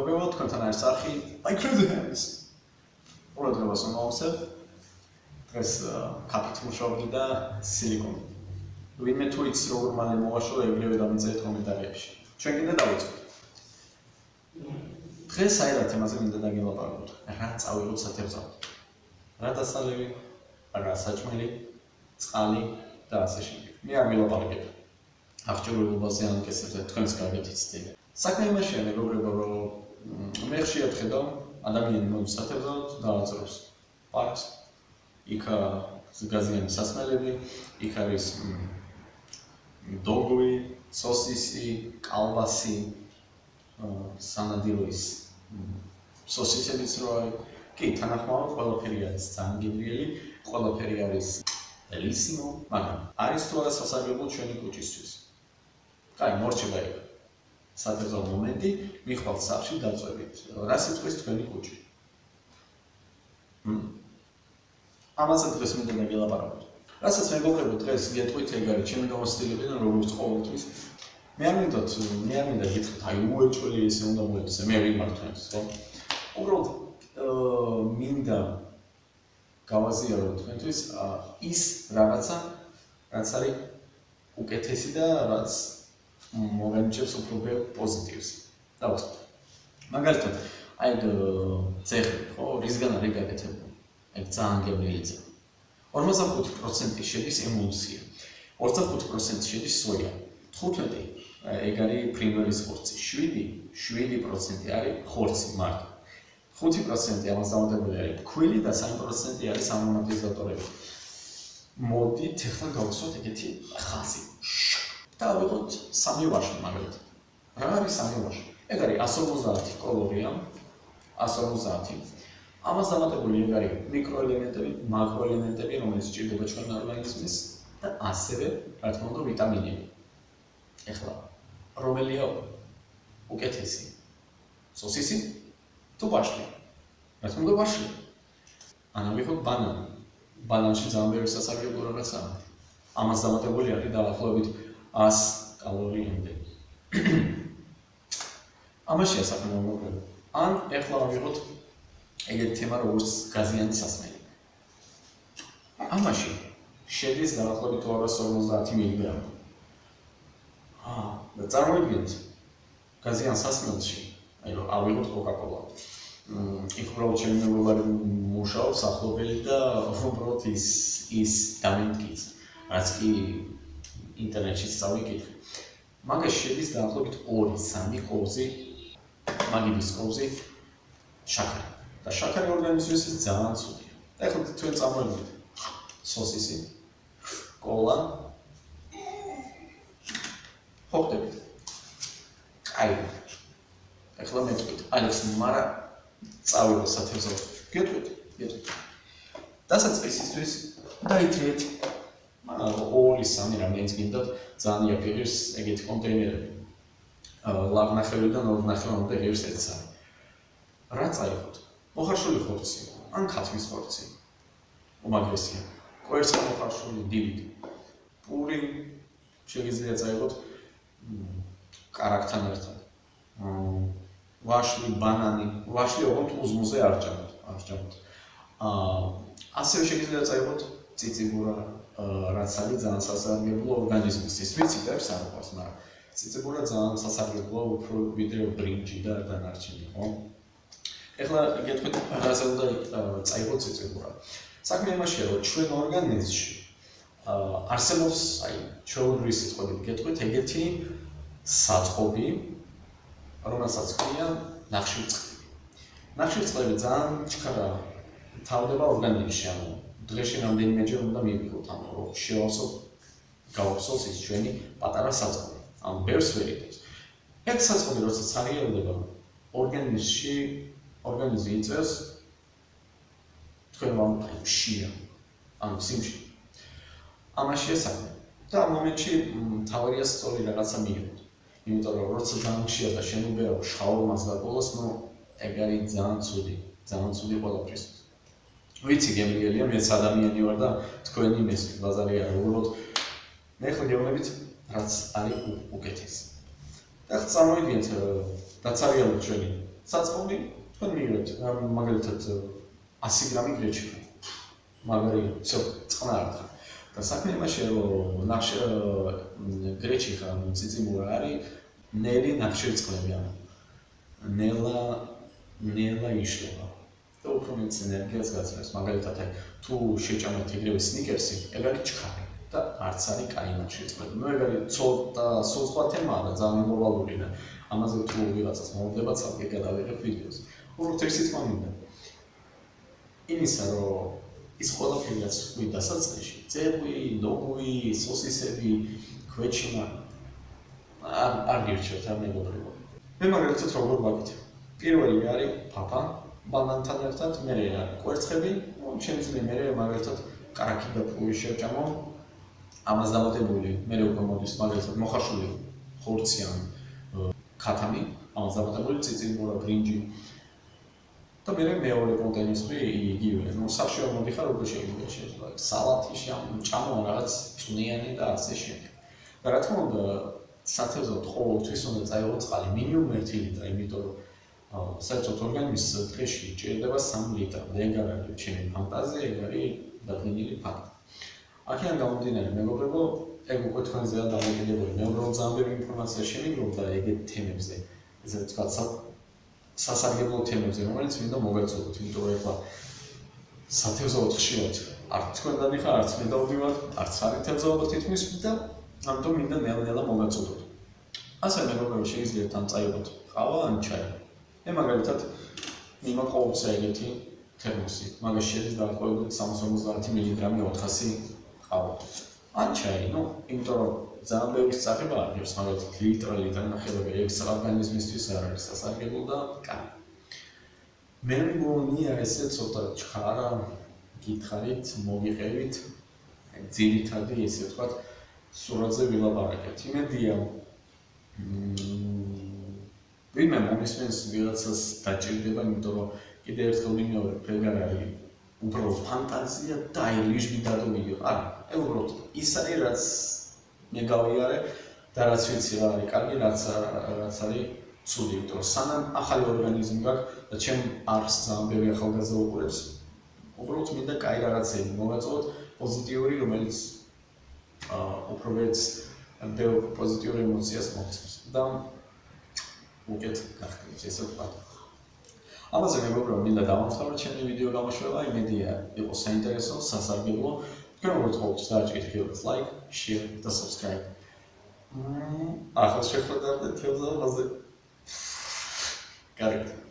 მეგობრებო, თქვენთან არის არხი My Crazy Hands. ყურადღებას მომავსებ. დღეს კაპიტ მუშაობდი და სილიკონი. ვინმე თუ იცს როგორ მალე მოვაშორე, ეგრევე დამიწერეთ კომენტარებში. ჩვენ კიდე დავიწყოთ. დღეს აირა თემაზე მინდა დაგელაპარაკოთ. რა წავიღოთ სათევზაოდ? რა დასალევი? რა საჭმელი? წყალი და ასე შემდეგ. მე არ მილაპარაკებ. აღჭურვილობაზე ან კესებზე თქვენს კარგად იცით. საქმე იმაშია მეგობრებო რომ მე ხშირად ხედავ ადამიანი მოდის სათევზაოდ და აწრობს პარკს იქ ზგაზიანი სასმელები იქ არის დოგვი სოსისი კალბასი სანადილოის სოსისებიც რო არის. კი თანახმოვან ყველაფერი არის ძალიან გემრიელი ყველაფერი არის ელისიმო მაგრამ არის თუ არა სასარგებლო ჩვენი კუჭისთვის? კაი მორჩება იქ სათევზაო მომენტი მიხვალთ სახში დაწვევით. რა სიტყვის თქვენი კუჭი? ამასაც დღეს მინდა დაგელაპარაკოთ. რასაც მეგობრებო დღეს გეტყვით ეგ არის ჩემი გამოცდილებიდან როგორც ყოველთვის. მე არ მინდოთ, მე არ მინდა გითხრათ, აი უეჭველი ესე უნდა მოეცე, მე ვიმართვენს, ხო? უბრალოდ მინდა გავაზიარო თქვენთვის ის რაღაცა, რაც არის უკეთესი და რაც მოგენიჭებს უფრო პოზიტივს. დავწყოთ. მაგალითად, აი ძეხი, ხო, რისგან არის გაკეთებული? აი ძალიან გემრიელი ძე. 45% შედის ემულსია. 25% შედის სოია. 15 ეგ არის პრიმერის ხორცი. 7 7% არის ხორცი მარტო. 5% ამას დამატებული არის ქვილი და 3% არის ამონატიზატორები. მოდით ახლა გავხსოთ ეგეთი ხაზი. და ვიღოთ სამი ვაში მაგალითად. რა არის სამი ვაში? ეგ არის 150 კალორია, 150. ამას დამატებული ეგ არის მიკროელემენტები, მაკროელემენტები, რომელიც ჭირდება ჩვენ ორგანიზმის და ასევე, რა თქმა უნდა, ვიტამინები. ეხლა რომელია უკეთესი? სოსისი თუ ბაშლი? რა თქმა უნდა, ბაშლი. ანუ ვიღოთ ბანანი. ბანანში ძალიან ბევრი სასარგებლო რაღაცაა. ამას დამატებული არის დაახლოებით 100 კალორიამდე. ამაშია მოკლედ. ან ეხლა ვიღოთ ეგეთი თემა როგორც გაზიანი სასმელი. ამაში შედის დაახლოებით 250 მგ. აა, და წარმოიდგინეთ გაზიან სასმელში, აი რომ ავიღოთ კოკაკოლა. იქ უბრალოდ ჩემი მეგობარი მუშაობს ახლობელი და უბრალოდ ის ის დამენტკიც. რაც კი ინტერნეტში წავიკითხე. მაგას შედის დაახლოებით 2-3 ყოვზი მაგიდის ყოვზი შაქარი. და შაქარი ორგანიზმისთვის ძალიან ცუდია. ეხლა თქვენ წამოიღეთ სოსისი, კოლა. ხოხდებით. აი. ეხლა მეტყვით. ალექს მარა წავიღო სათევზო. გეტყვით? გეტყვით. დასაწყისისთვის დაიჭრეთ ორი სამი რამდენიც გინდათ ძალიან იაფიღებს ეგეთი კონტეინერები. აა ლაგნახევრიდან ორ ნახევრამდე ღირს ეცა. რა წაიღოთ? მოხარშული ხორცი, ან ქათმის ხორცი. უმაგრესია. კვერცხა მოხარშული დივიდი. პური შეგიძლია წაიღოთ კარაქთან ერთად. ვაშლი, ბანანი, ვაშლი ოღონდ უზმოზე არ ჭამოთ, არ ჭამოთ. აა ასევე შეგიძლია წაიღოთ ციციბურა, რაც არის ძალიან სასარგებლო ორგანიზმისთვის. ვიცით, არ არის, მაგრამ ციციბურა ძალიან სასარგებლო უფრო ვიდრე ბრინჯი და დანარჩენი, ხო? ეხლა გეტყვით, რაზე უნდა წაიღო ციციბურა. საქმე იმაშია, რომ ჩვენ ორგანიზმში არსებობს, აი, ჩვეულებრივი სიტყვებით გეტყვით, ეგეთი საწყობი, რომელსაც ქვია ნახშირწყლები. ნახშირწყლები ძალიან ჩქარა თავდება ორგანიზმში, ანუ დღეში რამდენიმეჯერ უნდა მივიღოთ ამ რო შევავსოთ გავავსოთ ის ჩვენი პატარა საწყობი ამ ბერს ვერიტებს ეს საწყობი როცა ცარიელდება ორგანიზმში ორგანიზმი იწევს თქვენ ვამფშია ან სიმში. ამაში ესაა და ამ მომენტში თავარია სწორი რაღაცა მიიღოთ იმიტომ რომ როცა დამშია და შენობერა შაურმას და ყოლას ნუ ეგ არის ძალიან ცუდი ძალიან ცუდი ყველაფრისთვის ვიცი გემრიელია, მეც ადამიანი ვარ და თქვენი მეს ბაზარი არა, უბრალოდ მე ხო გეუბნებით, რაც არის უკეთესი. და ხა წარმოიდგინეთ, რაც არის ჩვენი საწყობი თქვენ მიიღებთ მაგალითად 100 გრამი გრეჩი. მაგარი ცო წყნარდა. და საქმე იმაშია რომ ნახშე გრეჩი ხა ციციმურა არის ნელი ნახშირწყლები ანუ ნელა ნელა იშლება. და უფრო მეც ენერგიას გაცნობს მაგალითად აი თუ შეჭამეთ ეგრევე სნიკერსი, ეგ არის ჩქარი და არც არის კაი ნახშირწყლები. ნუ ეგ არის ცოტა სოცხვა თემაა და ძალიან მოვალური და ამაზე თუ ვიღაცას მოვდება ცალკე გადავიღებ ვიდეოს. უბრალოდ ერთი თქმა მინდა. იმისა რომ ის ყველაფერი რაც ვი დასაწყისში, ძეგვი, ლოგოი, სოსისები, ქვეჩინა არ არ გირჩევთ არ მეგობრებო. მე მაგალითად როგორ ვაკეთე? პირველი არის ფაფა, ბანანთან ერთად, მე კვერცხები, შეიძლება მე მაგალითად კარაკი და პუი შევჭამო. ამას დამატებული მე უკვე მოდის მაგალითად მოხარშული ხორცი ან ქათამი, ამას დამატებული ციციბურა, ბრინჯი, და მე მეორე კონტექსტი იგივე, ну სახშია მოდიხარ როგორ შეიძლება შეიძლება სალათი შამ ჭამო რაღაც წვნიანი და ასე შემდეგ. და რა თქმა უნდა, სათევზოთ ყოველთვის უნდა წაიღო წყალი მინიმუმ 1 ლიტრი, იმიტომ რომ საერთოდ ორგანიზმის დღეში ჭირდება 3 ლიტრი. ეგ არ არის ჩემი ფანტაზია, ეგ არის დადგენილი ფაქტი. აქედან გამომდინარე, მეგობრებო, ეგ უკვე თქვენზეა დამოკიდებული. მე უბრალოდ ძალიან ინფორმაცია შემიგროვდა ეგეთ თემებზე. ესე ვთქვათ, სასარგებლო თემებზე, რომელიც მინდა მოგეწოდოთ, იმიტომ რომ ეხლა სათევზაოდ ხშირად არ თქვენ დადიხარ, არც მე დავდივარ, არც არის თევზაობა თითქმის და ამიტომ მინდა ნელ-ნელა მოგეწოდოთ. ასე მეგობრებო, შეიძლება თან წაიღოთ ყავა ან ჩაი. მე მაგალითად მიმა ყოველთვის ეგეთი თერმოსი, მაგას შეიძლება დაახლოებით 350 მგ 400 ყავა. ან ჩაი, ну, იმიტომ რომ ძალიან ბევრი სწრაფება არის, მაგალითად ლიტრალი და ნახევრები ეს ორგანიზმისთვის არ არის სასარგებლო და კაი. მე მგონია ესე ცოტა ჩხარა გითხარით, მოგიყევით ძირითადი ესე ვთქვათ სურათზე ვილაპარაკეთ. იმედია ვინმე მომისმენს ვიღაცას დაჭირდება, იმიტომ რომ კიდე ერთხელ ვიმეორე, ფეგარ არის უბრალოდ ფანტაზია და ილიჟი დადოვიდო. არა, აი უბრალოდ ის არის რაც მე გავიარე და რაც ვიცი რა არის კარგი რაც რაც არის ცუდი იმიტომ რომ სანამ ახალი ორგანიზმი გაქვს და ჩემ არს ძალიან ბევრი ახალგაზრდა უყურებს უბრალოდ მინდა კაი რაღაცები მოვაწოთ პოზიტიური რომელიც აა უფრო ვერც ბევრ პოზიტიურ ემოციას მოგცემს და უკეთ გახდით ესე ვთქვათ ამაზე მეგობრებო მინდა დავამთავროთ ჩემი ვიდეო გამოშვება იმედია იყო საინტერესო სასარგებლო თქვენ როგორც ყოველთვის დააჭირეთ ფილმს ლაიქ, შეერ და subscribe. ახლა შეხვედრამდე თევზა მასე. კარგი.